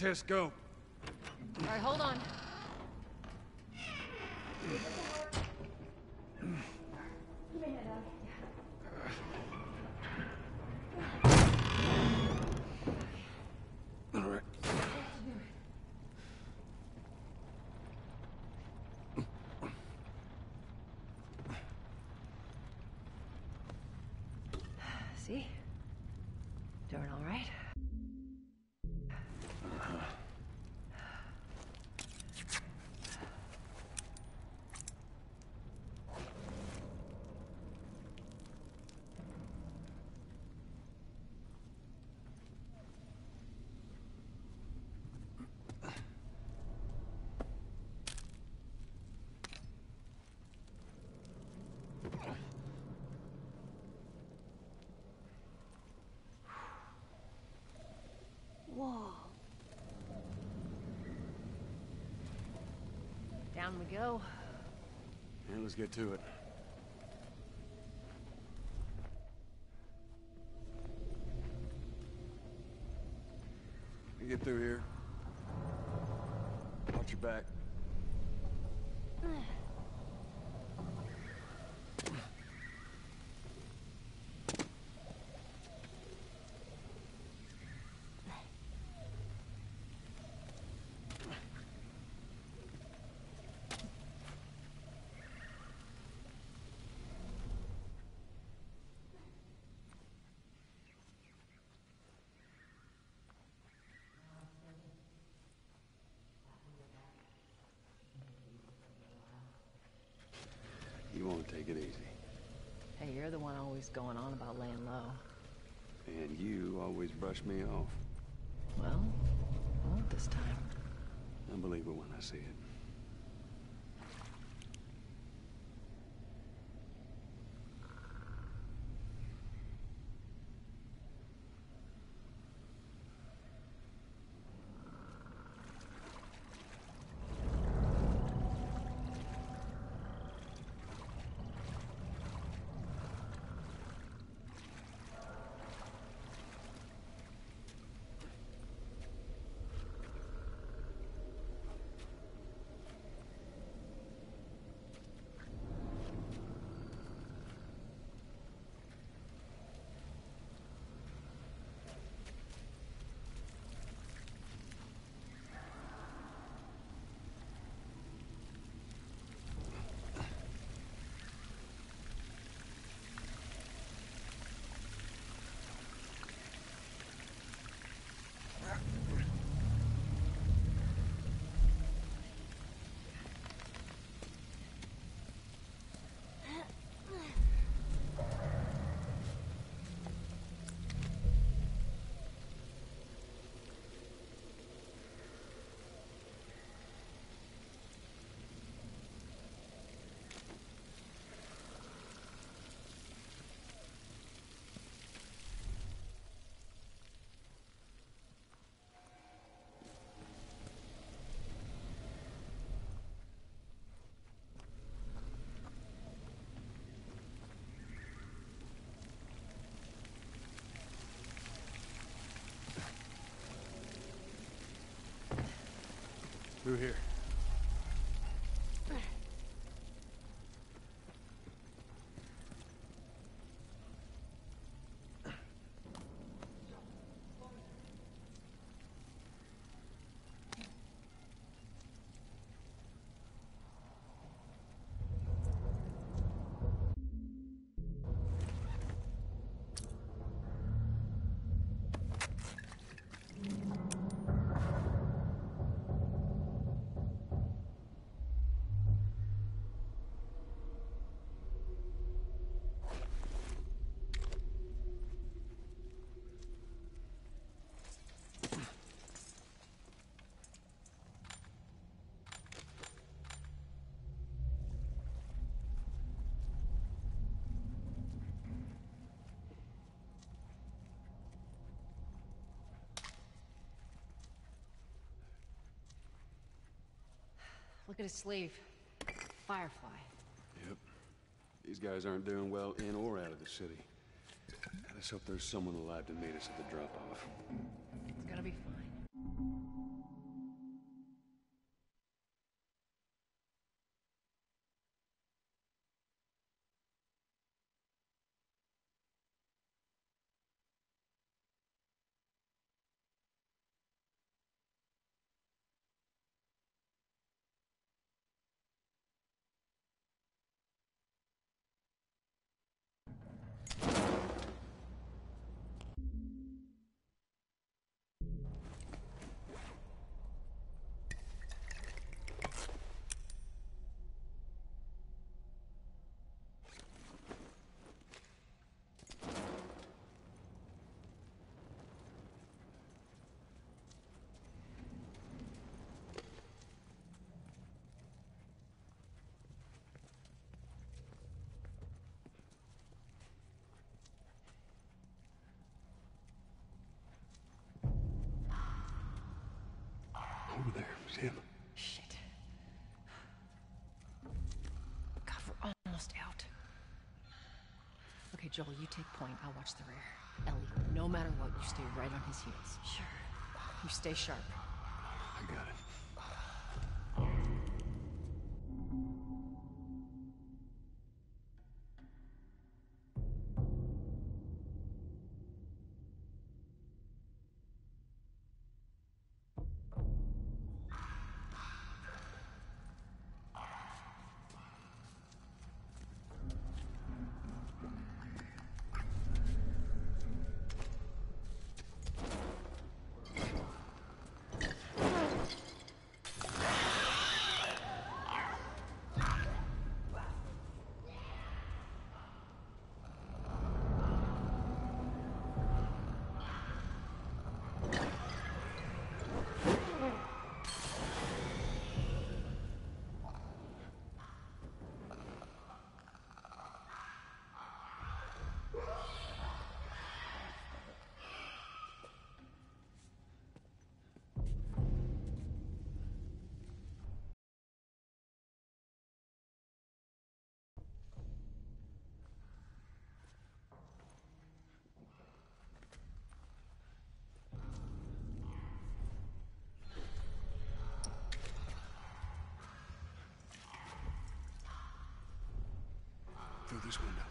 Tess, go. All right, hold on. All right. See? Doing all right? Whoa. Down we go. Yeah, let's get to it. You get through here. Watch your back. You won't take it easy. Hey, you're the one always going on about laying low. And you always brush me off. Well, I won't this time. I believe it when I see it. Through here. Look at his sleeve. Firefly. Yep. These guys aren't doing well in or out of the city. Let's hope there's someone alive to meet us at the drop-off. It's gonna be fine. It's him. Shit. God, we're almost out. Okay, Joel, you take point. I'll watch the rear. Ellie, no matter what, you stay right on his heels. Sure. You stay sharp. I got it. Through this window.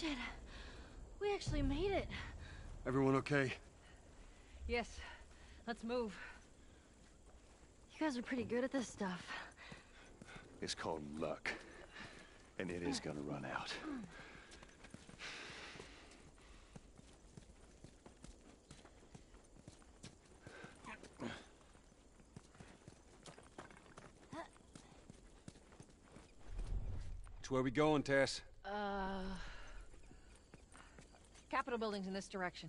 Shit. We actually made it. Everyone okay? Yes. Let's move. You guys are pretty good at this stuff. It's called luck. And it is gonna run out. Which way we going, Tess? Building's in this direction.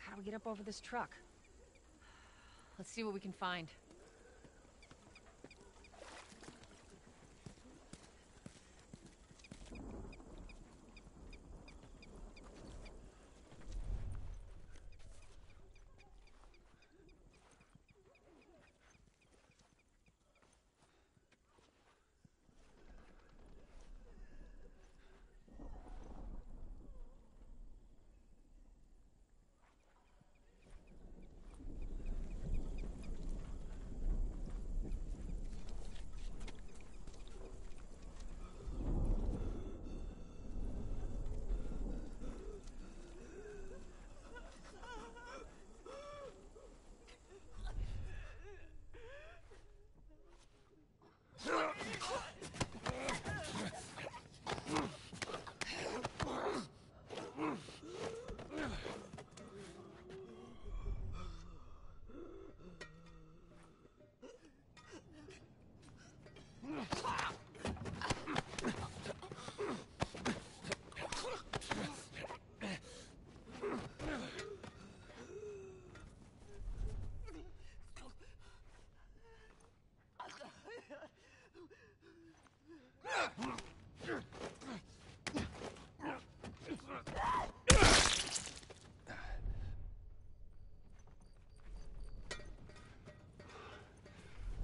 How do we get up over this truck? Let's see what we can find. Oh!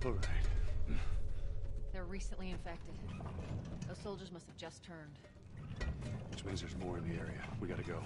All right. They're recently infected. Those soldiers must have just turned. Which means there's more in the area. We gotta go.